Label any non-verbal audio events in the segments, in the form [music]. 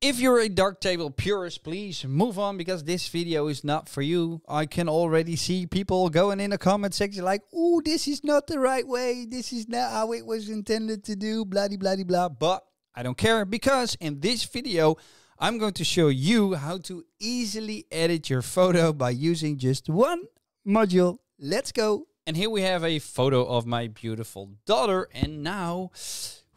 If you're a Darktable purist, please move on because this video is not for you. I can already see people going in the comment section like, oh, this is not the right way. This is not how it was intended to do, bloody blah, blah, blah. But I don't care because in this video, I'm going to show you how to easily edit your photo by using just one module. Let's go. And here we have a photo of my beautiful daughter. And now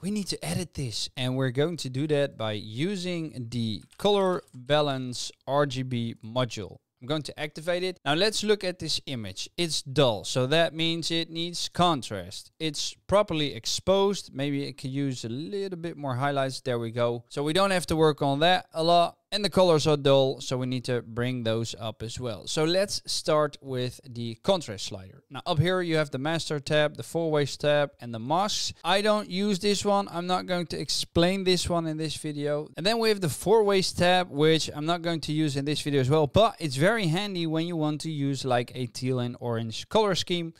we need to edit this and we're going to do that by using the color balance RGB module. I'm going to activate it. Now let's look at this image. It's dull, so that means it needs contrast. It's properly exposed. Maybe it could use a little bit more highlights. There we go. So we don't have to work on that a lot. And the colors are dull, so we need to bring those up as well. So let's start with the contrast slider. Now up here you have the master tab, the four ways tab, and the masks. I don't use this one. I'm not going to explain this one in this video. And then we have the four ways tab, which I'm not going to use in this video as well, but it's very handy when you want to use like a teal and orange color scheme.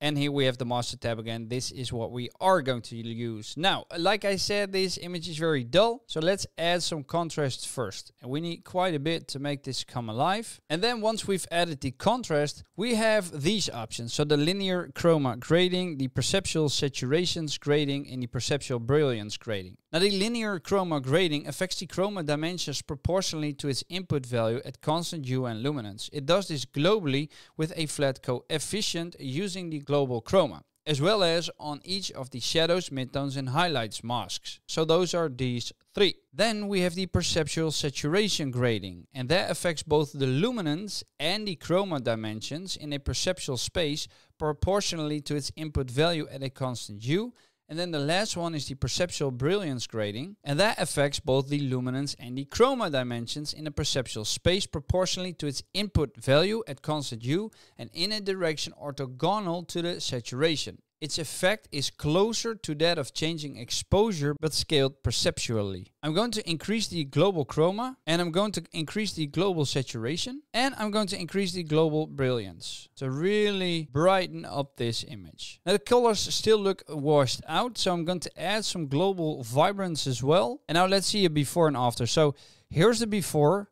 And here we have the master tab again. This is what we are going to use. Now, like I said, this image is very dull. So let's add some contrast first. And we need quite a bit to make this come alive. And then once we've added the contrast, we have these options. So the linear chroma grading, the perceptual saturations grading, and the perceptual brilliance grading. Now the linear chroma grading affects the chroma dimensions proportionally to its input value at constant hue and luminance. It does this globally with a flat coefficient using the global chroma as well as on each of the shadows, midtones and highlights masks. So those are these three. Then we have the perceptual saturation grading and that affects both the luminance and the chroma dimensions in a perceptual space proportionally to its input value at a constant hue and then the last one is the perceptual brilliance grading, and that affects both the luminance and the chroma dimensions in a perceptual space proportionally to its input value at constant hue and in a direction orthogonal to the saturation. Its effect is closer to that of changing exposure but scaled perceptually. I'm going to increase the global chroma and I'm going to increase the global saturation and I'm going to increase the global brilliance to really brighten up this image. Now the colors still look washed out so I'm going to add some global vibrance as well. And now let's see a before and after. So here's the before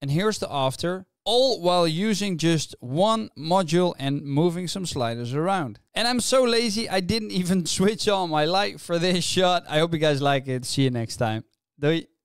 and here's the after all while using just one module and moving some sliders around. And I'm so lazy, I didn't even [laughs] switch on my light for this shot. I hope you guys like it. See you next time. Doei.